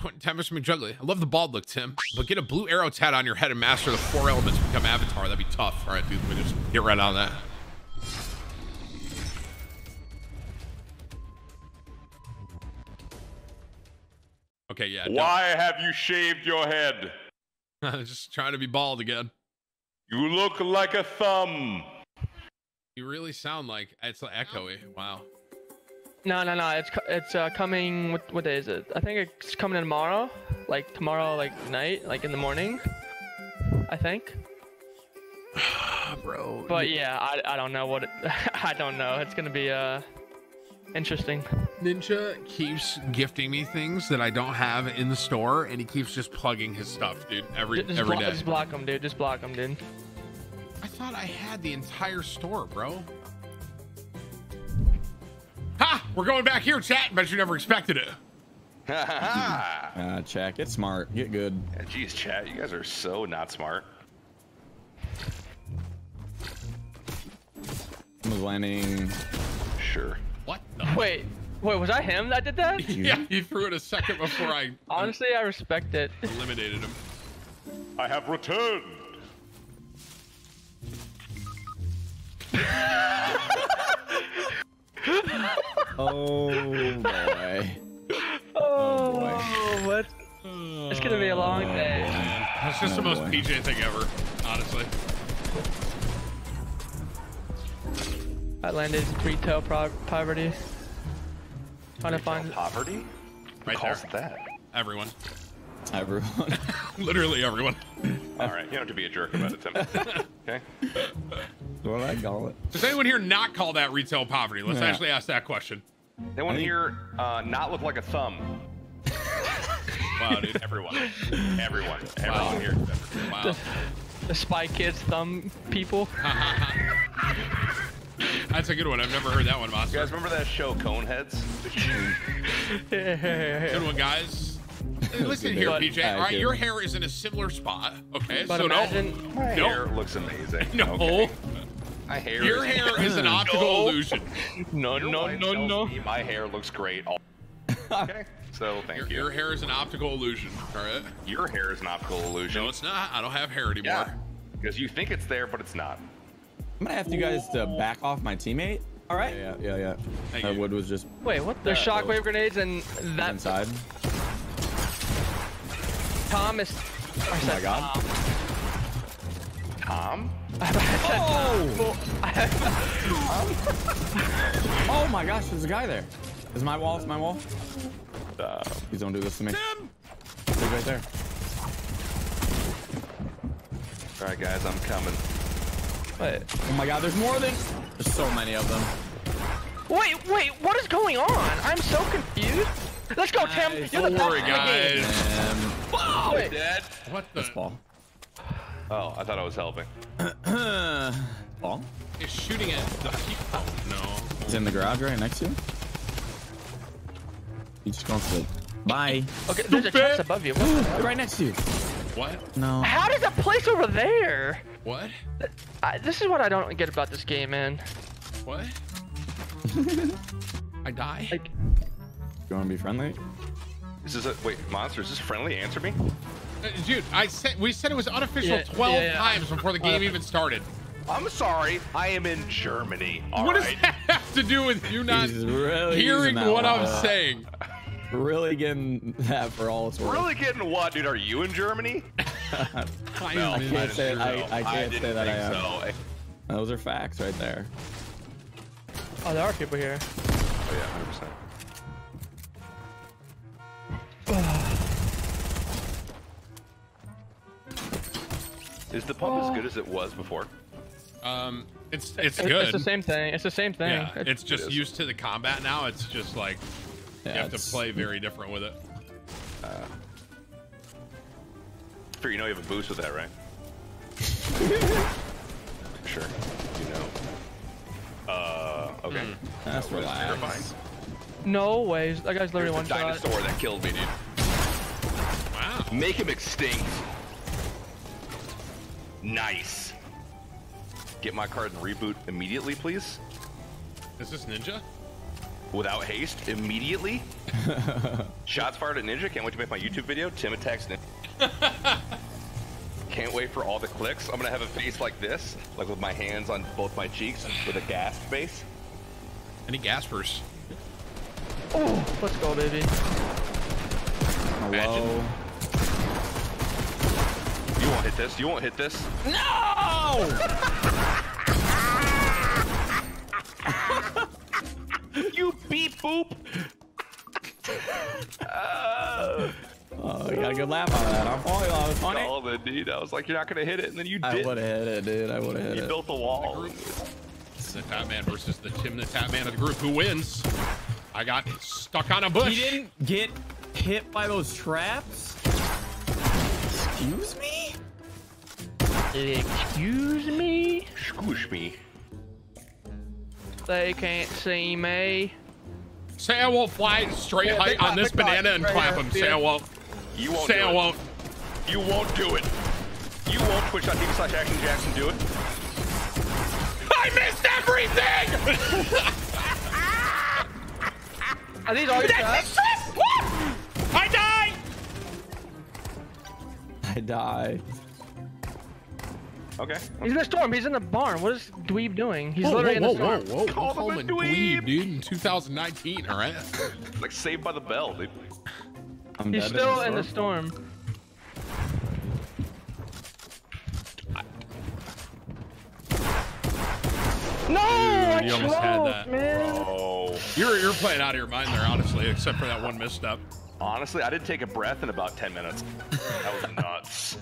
Mr. McJuggly. I love the bald look, Tim. But get a blue arrow tat on your head and master the four elements to become Avatar. That'd be tough. All right, dude. Let me just get right on that. Okay, yeah. Why have you shaved your head? just trying to be bald again. You look like a thumb. You really sound like it's echoey. Wow. No, no, no. It's it's uh, coming. What what day is it? I think it's coming tomorrow. Like tomorrow, like night, like in the morning. I think. Bro. But yeah, I, I don't know what it, I don't know. It's gonna be uh interesting. Ninja keeps gifting me things that I don't have in the store, and he keeps just plugging his stuff, dude, every Just, every blo- day. just block him, dude. Just block him, dude. I thought I had the entire store, bro. Ha! We're going back here, chat. Bet you never expected it. Ha Uh, check. Get smart. Get good. Jeez, chat, you guys are so not smart. Someone's landing. Sure. What? The? Wait, wait. Was I him that did that? Yeah, he threw it a second before I Honestly, I respect it. eliminated him. I have returned. Oh boy. Oh, oh, boy. what? It's gonna be a long oh, day. That's just the Oh, most boy. PJ thing ever, honestly. I landed retail pro- poverty. Trying to find. Poverty? Right Who calls there. it that? Everyone. Everyone. Literally everyone. All right, you don't have to be a jerk about it, Tim. okay. What I call it. Does anyone here not call that retail poverty? Let's Yeah. actually ask that question. They want to think- hear uh, not look like a thumb. Wow, dude. Everyone. Everyone. Everyone Wow. here. Wow. the Spy Kids thumb people. That's a good one. I've never heard that one, You guys remember that show, Coneheads? Good one, guys. Listen here, But- PJ. All right, your hair is in a similar spot. Okay, But so imagine, My No. hair looks amazing. no, Okay. No. My hair Your is hair is an optical No. illusion. no, Your no, no, no. me My hair looks great. All- okay. So thank Your, you. your hair is an optical illusion. All right. Your hair is an optical illusion. No, it's not. I don't have hair anymore. yeah. Because you think it's there, but it's not. I'm gonna have you guys to back off my teammate. All right. Yeah, yeah, yeah. Thank yeah. You. Wood was just Wait, what? There's Uh, shockwave grenades and that. inside. Tom is. I Oh my god. Tom? Oh! oh my gosh, there's a guy there. Is my wall? Is my wall? Uh, Please don't do this to me. Tim! He's right there. all right, guys, I'm coming. Wait, Oh my god, there's more than. There's so many of them. wait, wait, what is going on? I'm so confused. Let's go, Tim. Nice. You're the Don't best worry, in the game. guys. Wait. dead. What the? that's Paul. Oh, I thought I was helping. Paul? Is shooting at the people? No. He's in the garage right next to you. He's just going for the. Bye. Okay, there's a chest above you. What right next to you. What? No. How does that place over there? What? I, this is what I don't get about this game, man. What? I die? Like, You want to be friendly? Is this a wait, monster? Is this friendly? Answer me. Dude, I said we said it was unofficial Yeah, 12 yeah, yeah. times before the game even started. I'm sorry. I am in Germany. All what right. does that have to do with you not really hearing what. I'm saying? Really getting that for all it's worth. Really getting what, dude? Are you in Germany? I No, I can't say I- I can't didn't say that I am. so. Those are facts right there. oh, there are people here. Oh yeah, hundred percent. Is the pump as good as it was before? Um, it's it's good. It's the same thing. It's the same thing. Yeah, it's just is. used to the combat now. It's just like Yeah, you have to play very different with it. Fear, you know you have a boost with that, right? sure. You know. Uh, okay. That's That was terrifying. relaxed. no ways. That guy's literally There's the one shot. dinosaur that killed me, dude. Wow. Make him extinct. Nice. Get my card and reboot immediately, please. Is this Ninja? without haste immediately. Shots fired at Ninja. Can't wait to make my YouTube video. Tim attacks Ninja. Can't wait for all the clicks. I'm gonna have a face like this, like with my hands on both my cheeks, with a gasp face. Any gaspers? Oh, let's go, baby. Hello. You won't hit this. You won't hit this. No! You beep boop. Oh, you got a good laugh out of that. I'm funny. Oh, that was funny. All the dude. I was like, you're not gonna hit it, and then you did. I did. would have hit it, dude. I would have hit You it. You built the wall. Group. It's the Tap Man versus the Tim the Tatman of the group. Who wins? I got stuck on a bush. He didn't get hit by those traps? Excuse me? Excuse me? Squish me. They can't see me. Say I won't fly straight Yeah, height on this banana and right clap here. him. Say Yeah. I won't. You won't Say do I it. won't. You won't do it. You won't twitch.tv slash actionjaxon do it. I missed everything! Are these all your traps? I died! I die. Okay. He's in the storm. He's in the barn. What is Dweeb doing? He's Whoa, literally in whoa, the whoa, storm. whoa, Call Call him him a a dweeb. dweeb, dude, in 2019, all right? Like saved by the bell, dude. I'm He's still in the storm. storm. No, I you almost had that. man. Oh. You're, you're playing out of your mind there, honestly, except for that one misstep. Honestly, I didn't take a breath in about 10 minutes. That was nuts.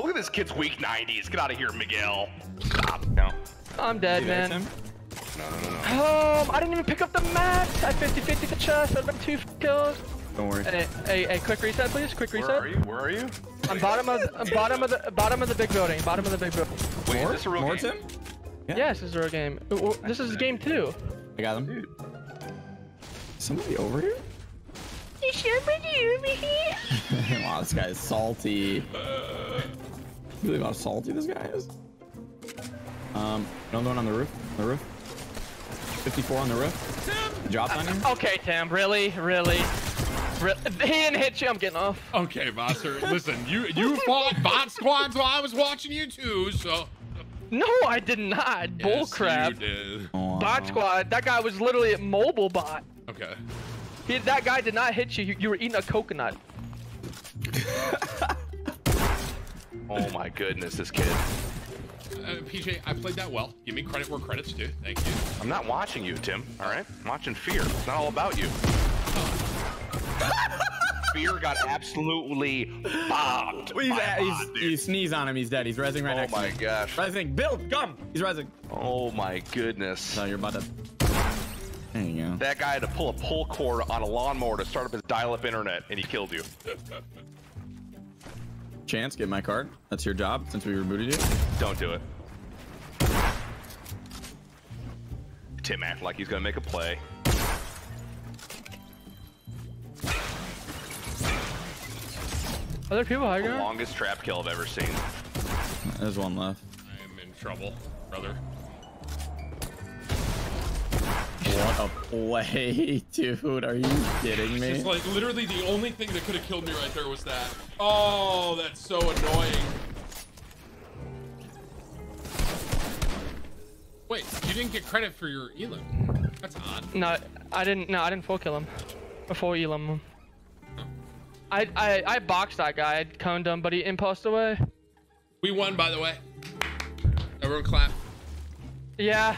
Oh, look at this kid's weak 90s. Get out of here, Miguel. Stop. No. I'm dead, You there, man. Tim? Um, I didn't even pick up the max. I 50-50 the chest. I've been two kills. Don't worry. Hey, hey, hey, quick reset, please. Quick reset. Where reset. are you? Where are you? I'm bottom of I'm bottom of the bottom of the big building. Bottom of the big building. Wait, More? is this a real More, game? Tim? Yeah. Yes, this is our game. Uh, This is game two. I got him. Somebody over here? You sure buddy over here? wow, this guy is salty. Really how salty this guy is? Um, another one on the roof. On the roof. 54 on the roof. Tim! Dropped on you? Okay, Tim. Really, really. Re- he didn't hit you. I'm getting off. Okay, Monster, listen, you you fought bot squads while I was watching you too, so. No, I did not. Bull Yes, crap. You did. Oh, Bot squad. That guy was literally at mobile bot. Okay. He, that guy did not hit you. you. You were eating a coconut. Oh my goodness, this kid. Uh, PJ, I played that well. Give me credit where credit's due. Thank you. I'm not watching you, Tim. All right? I'm watching Fear. It's not all about you. Fear got absolutely bombed. Well, he's, by he's, bot, dude. you sneeze on him, he's dead. He's resing right Oh next to Oh my gosh. Resing. Build, come. He's resing. Oh my goodness. No, you're about to. There you go. That guy had to pull a pull cord on a lawnmower to start up his dial-up internet, and he killed you. Chance, get my card. That's your job since we rebooted you. Don't do it. Tim acting like he's gonna make a play. Are there people hiding The longest trap kill I've ever seen. There's one left. I am in trouble, brother. What a play, dude. Are you kidding me? It's like literally the only thing that could have killed me right there was that. Oh, that's so annoying. Wait, you didn't get credit for your elim. That's odd. No, I didn't. No, I didn't full kill him. Before elim. I I I boxed that guy. I coned him, but he impulsed away. We won, by the way. Everyone clap. Yeah.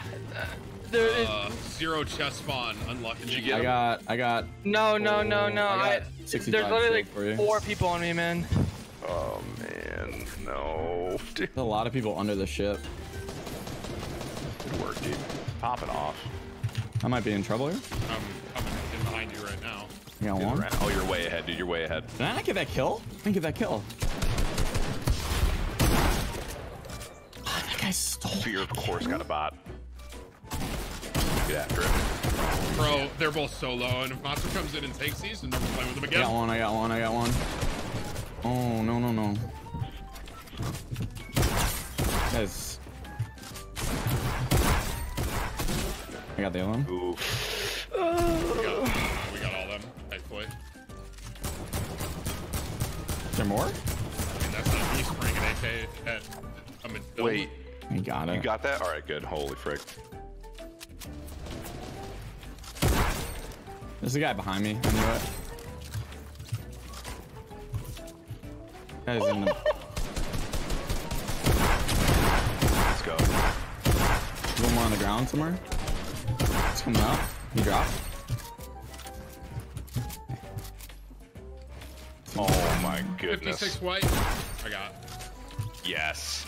Uh, There is. Uh, zero chest spawn. Unlucky. Did you get I him? got, I got. no, no, no, no. I got I, there's literally for like four people on me, man. Oh man, no. Dude, There's a lot of people under the ship. good work, dude. Popping off. I might be in trouble here. I'm coming in behind you right now. You got one? Oh, you're way ahead, dude. You're way ahead. Did I not get that kill? I didn't get that kill. Ah, that guy stole. Fear, of course, got a bot get after it. Bro, they're both so low, and if Monster comes in and takes these, then never playing with them again. I got one, I got one, I got one. Oh, no, no, no. That's... I got the other one. Oof. We, got, we got all them, thankfully. Is there more? I that's not me springing AK at... I Wait. I got it. You got that? Alright, good. Holy frick. There's a guy behind me. I knew it. Guy's in the. Let's go. One more on the ground somewhere. It's coming up. He dropped. Oh my goodness. 56 white. I got. Yes.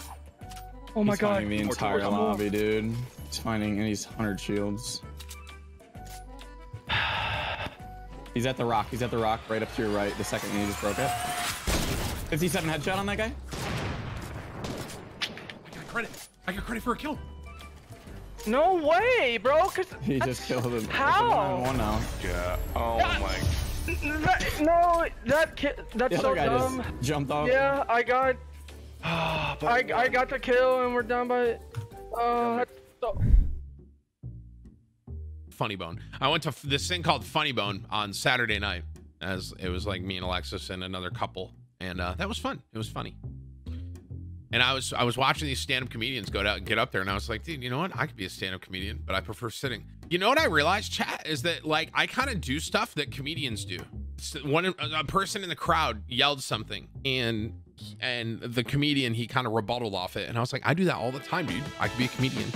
Oh my He's god. finding the More entire the wall. lobby, dude. He's finding, and he's 100 shields. He's at the rock. He's at the rock right up to your right. The second he just broke it. 57 headshot on that guy. I got credit. I got credit for a kill. No way, bro. Cause He just killed him. How? One now. Yeah. Oh my. that, no, that kid. That's The so other guy dumb. just jumped off. Yeah, I got. I I got the kill and we're down by. Uh, that's so- Funny Bone. I went to this thing called Funny Bone on Saturday night, as it was like me and Alexis and another couple, and uh, that was fun. It was funny. And I was I was watching these stand-up comedians go down and get up there, and I was like, dude, you know what? I could be a stand-up comedian, but I prefer sitting. You know what I realized, chat, is that like I kind of do stuff that comedians do. One a person in the crowd yelled something, and and the comedian he kind of rebutted off it, and I was like, I do that all the time, dude. I could be a comedian.